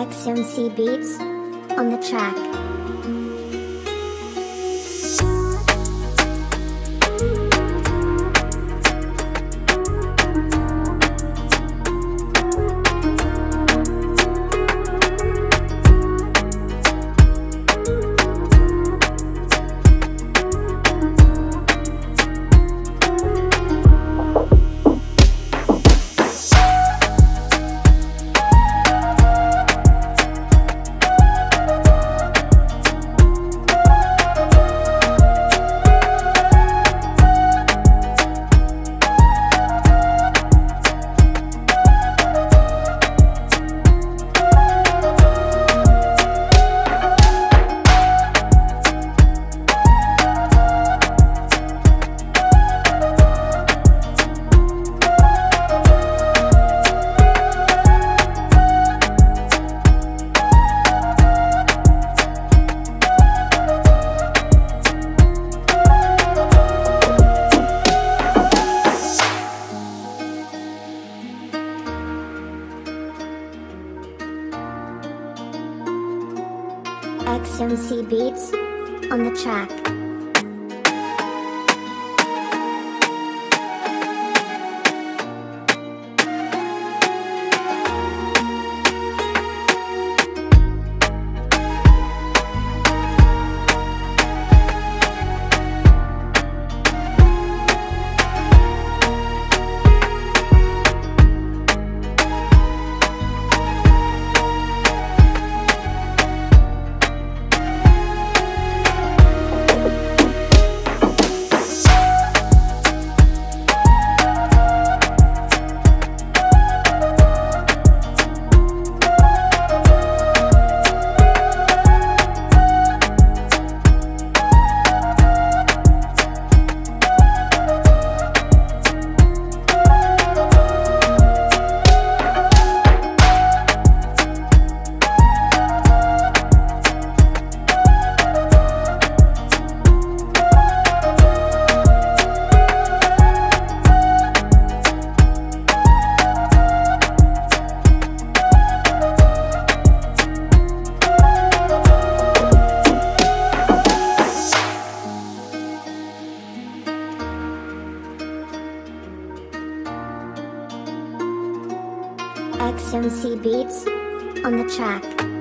XMC Beats on the track. XMC Beats on the track. XMC Beats on the track.